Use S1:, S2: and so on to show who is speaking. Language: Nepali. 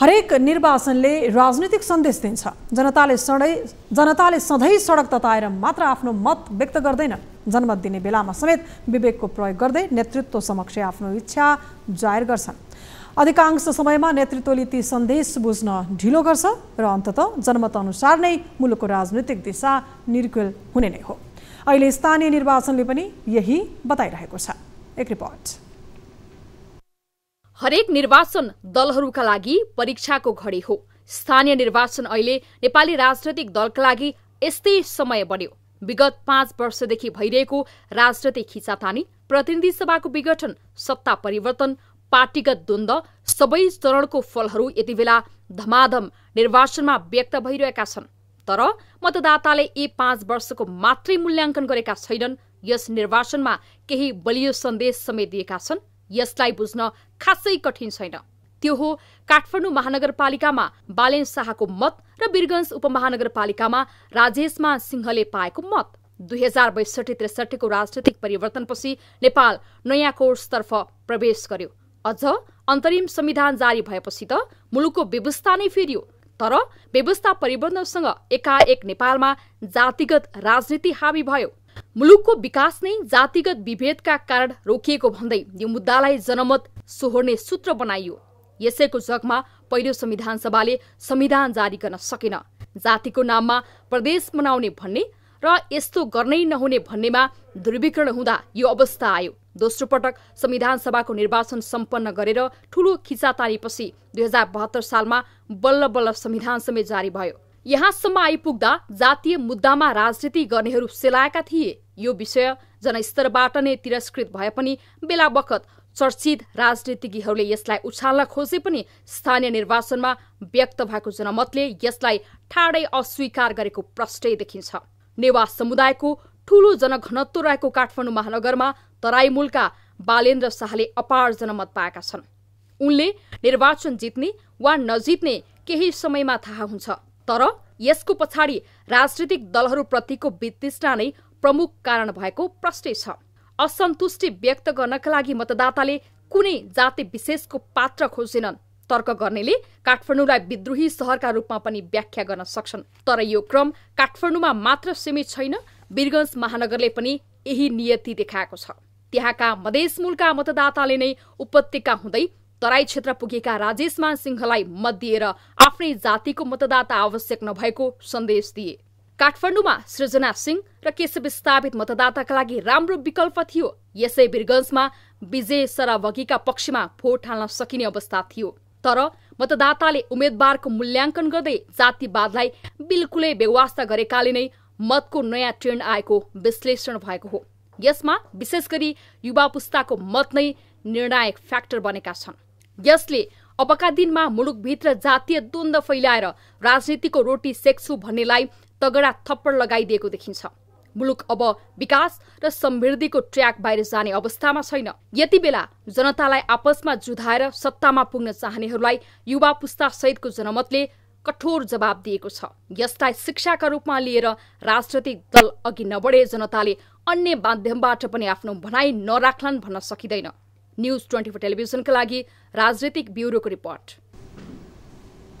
S1: हरेक निर्वाचनले राजनीतिक सन्देश दिन्छ। जनताले सधैँ जनताले सधैँ सडक तताएर मात्र आफ्नो मत व्यक्त गर्दैन। जनमत दिने बेलामा समेत विवेकको प्रयोग गर्दै नेतृत्व समक्ष आफ्नो इच्छा जाहेर गर्छन्। अधिकांश समयमा नेतृत्वले ती सन्देश बुझ्न ढिलो गर्छ र अन्तत जनमत अनुसार नै मुलुकको राजनीतिक दिशा निर्कुल हुने नै हो। अहिले स्थानीय निर्वाचनले पनि यही बताइरहेको छ। एक रिपोर्ट।
S2: हरेक निर्वाचन दलहरूका लागि परीक्षाको घडी हो। स्थानीय निर्वाचन अहिले नेपाली राजनैतिक दलका लागि यस्तै समय बन्यो। विगत पाँच वर्षदेखि भइरहेको राजनैतिक खिचातानी प्रतिनिधि सभाको विघटन सत्ता परिवर्तन पार्टीगत द्वन्द सबै चरणको फलहरू यति बेला धमाधम निर्वाचनमा व्यक्त भइरहेका छन्। तर मतदाताले यी पाँच वर्षको मात्रै मूल्याङ्कन गरेका छैनन्। यस निर्वाचनमा केही बलियो सन्देश समेत दिएका छन्। यसलाई बुझ्न खासै कठिन छैन। त्यो हो काठमाडौँ महानगरपालिकामा बालेन शाहको मत र वीरगंज उपमहानगरपालिकामा राजेशमा सिंहले पाएको मत। दुई हजार बैसठी त्रिसठीको राजनैतिक परिवर्तनपछि नेपाल नयाँ कोर्सतर्फ प्रवेश गर्यो। अझ अन्तरिम संविधान जारी भएपछि त मुलुकको व्यवस्था नै फेरियो। तर व्यवस्था परिवर्तनसँग एकाएक नेपालमा जातिगत राजनीति हावी भयो। मुलुकको विकास नै जातिगत विभेदका कारण रोकिएको भन्दै यो मुद्दालाई जनमत सोहोर्ने सूत्र बनाइयो। यसैको जगमा पहिलो संविधान सभाले संविधान जारी गर्न सकेन। जातिको नाममा प्रदेश बनाउने भन्ने र यस्तो गर्नै नहुने भन्नेमा ध्रुवीकरण हुँदा यो अवस्था आयो। दोस्रो पटक संविधान सभाको निर्वाचन सम्पन्न गरेर ठूलो खिचातानीपछि दुई हजार बहत्तर सालमा बल्ल बल्ल संविधान समेत जारी भयो। यहाँसम्म आइपुग्दा जातीय मुद्दामा राजनीति गर्नेहरू सेलाएका थिए। यो विषय जनस्तरबाट नै तिरस्कृत भए पनि बेला बखत चर्चित राजनीतिज्ञहरूले यसलाई उछाल्न खोजे पनि स्थानीय निर्वाचनमा व्यक्त भएको जनमतले यसलाई ठाडै अस्वीकार गरेको प्रष्टै देखिन्छ। नेवा समुदायको ठूलो जनघनत्व रहेको काठमाडौँ महानगरमा तराई मूलका बालेन्द्र शाहले अपार जनमत पाएका छन्। उनले निर्वाचन जित्ने वा नजित्ने केही समयमा थाहा हुन्छ। तर यसको पछाडि राजनीतिक दलहरूप्रतिको वितृष्णा नै प्रमुख कारण भएको प्रष्टै छ। असन्तुष्टि व्यक्त गर्नका लागि मतदाताले कुनै जाति विशेषको पात्र खोजेनन् तर्क गर्नेले काठमाडौँलाई विद्रोही सहरका रूपमा पनि व्याख्या गर्न सक्छन्। तर यो क्रम काठमाडौँमा मात्र सीमित छैन वीरगंज महानगरले पनि यही नियति देखाएको छ। त्यहाँका मधेस मूलका मतदाताले नै उपत्यका हुँदै तराई क्षेत्र पुगेका राजेशमान सिंहलाई मत दिएर आफ्नै जातिको मतदाता आवश्यक नभएको सन्देश दिए। काठमाडौँमा सृजना सिंह र केशव स्थापित मतदाताका लागि राम्रो विकल्प थियो। यसै वीरगंजमा विजय सरावगीका पक्षमा भोट हाल्न सकिने अवस्था थियो। तर मतदाताले उम्मेद्वारको मूल्याङ्कन गर्दै जातिवादलाई बिल्कुलै बेवास्ता गरेकाले नै मतको नयाँ ट्रेन्ड आएको विश्लेषण भएको हो। यसमा विशेष गरी युवा पुस्ताको मत नै निर्णायक फ्याक्टर बनेका छन्। यसले अबका दिनमा मुलुकभित्र जातीय द्वन्द फैलाएर राजनीतिको रोटी सेक्छु भन्नेलाई तगडा थप्पड लगाइदिएको देखिन्छ। मुलुक अब विकास र समृद्धिको ट्र्याक बाहिर जाने अवस्थामा छैन। यति बेला जनतालाई आपसमा जुधाएर सत्तामा पुग्न चाहनेहरूलाई युवा पुस्ता सहितको जनमतले कठोर जवाब दिएको छ। यसलाई शिक्षाका रूपमा लिएर राजनैतिक दल अघि नबढे जनताले अन्य माध्यमबाट पनि आफ्नो भनाइ नराख्लान् भन्न सकिँदैन। न्युज ट्वेन्टी फोर टेलिभिजनका लागि राजनैतिक ब्युरोको रिपोर्ट।